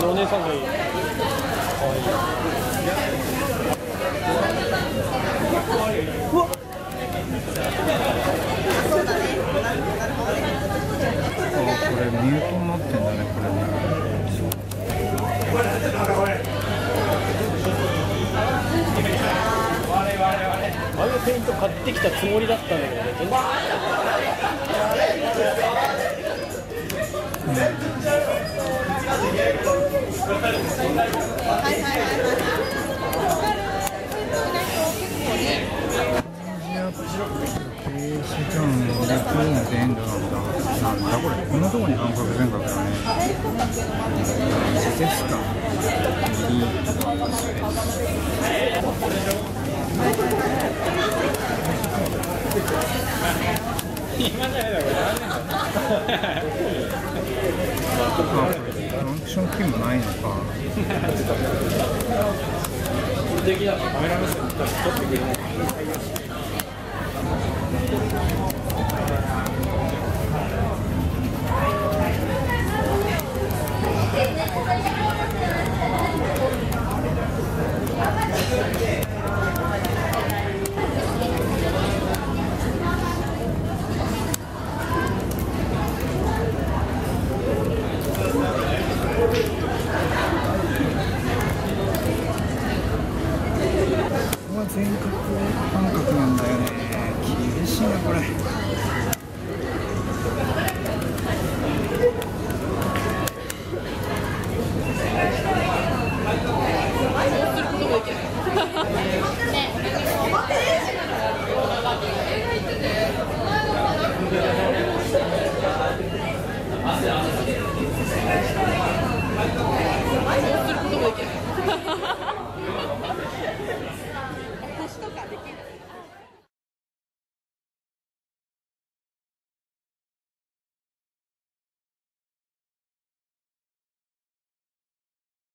あのお姉さんがいい。あこれミュートになってんだね。これね。あのペイント買ってきたつもりだったんだけどね。全然ページジャンリプーンでエンドなんだなんだこれ。ションキーもないのか。できは全角半角なんだよね。厳しいなこれ。ハハハハ